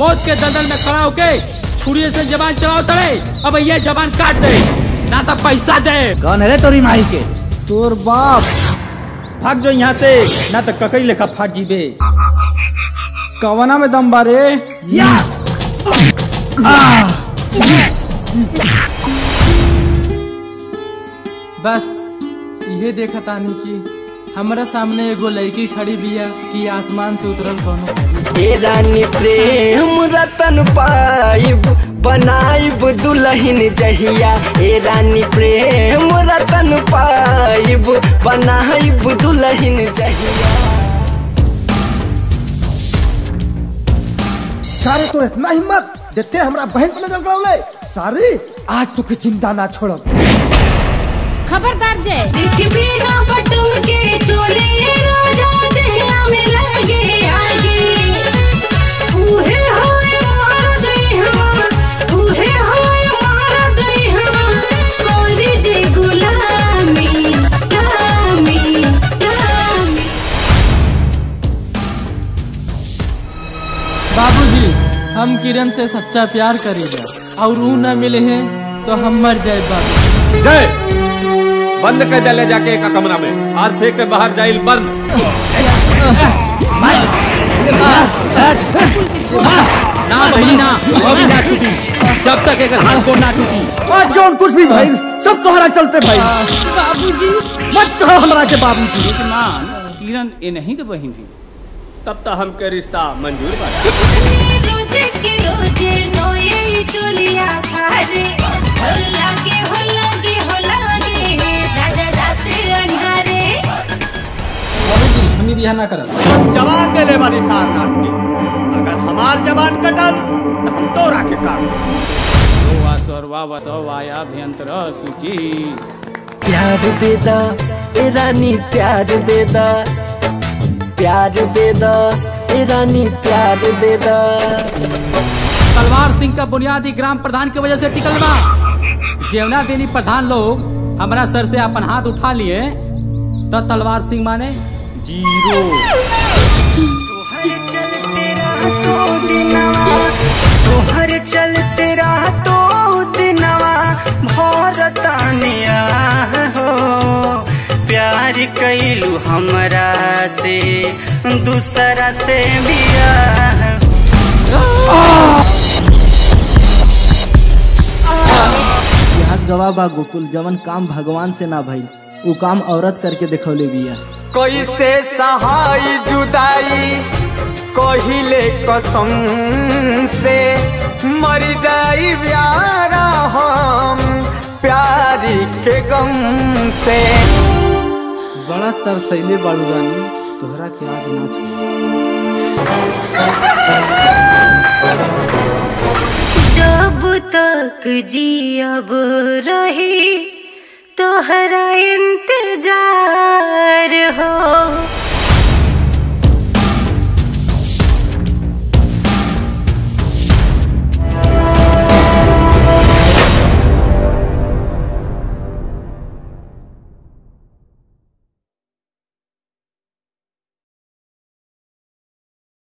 औरत के दलदल में खड़ा होके छुरी से जबान चलाओ तड़े। अब ये जबान काट दे। ना तो पैसा दे। कौन है तोरी माई के? तोर बाप। भाग जो यहाँ से ना तो ककई लेखा फाट जीबे। कवना में दम बारे या! बस ये देखा तानी कि हमारा सामने एगो लड़की खड़ी बिया कि आसमान से उतरल कोनो। ए रानी प्रेम रतन पाइब बनाइब दुल्हन जहिया। ए रानी प्रेम रतन पाइब बनाइब दुल्हन जहिया। सारे तोर इतना हिम्मत देते हमरा बहन को नज़र गड़ौले सारे आज तुके ज़िंदा ना छोड़ब। खबरदार जय। बाबूजी हम किरण से सच्चा प्यार करेगा और ऊ न मिले हैं तो हम मर जाए बाबू जय! बंद कर दे ले जाके एक कमरा में। आज से के बाहर जाइल बंद। ना बहिनी ना अभी ना छूटी। जब तक एक हाथ को ना टूटी। आज जौन कुछ भी भाई सब तोहरा चलते भाई। बाबूजी। मत कहो हमरा के बाबूजी। किरण ये नहीं तो बहन है। तब तक हमके रिश्ता मंजूर बा। हमी ना करब। जवान दे वाली सारनाथ के अगर हमार जवान कटल तो हम तो राखे काट सर्वा वसवाया अभ्यंतर सूची। प्यार दे दा ए रानी प्यार दे दा प्यार दे दा रानी प्यार दे दा। तलवार सिंह का बुनियादी ग्राम प्रधान की वजह से टिकल बा जेवना देनी प्रधान लोग हमारा सर से अपन हाथ उठा लिए तो तलवार सिंह माने ज़ीरो। तोहर कैलू हमरा से? दूसरा से बियाह इतिहास गवाह बा गोकुल जवन काम भगवान से ना भइल उ काम औरत करके दिखौले बिया। कैसे सहाय जुदाई कहिले कसम से। मर जाई प्यारा हम प्यारी के गम से। बड़ा तरसैले बाड़ू रानी, तोहरा के आज नाच जब तक जियब रही, तोहरा इंतज़ार हो।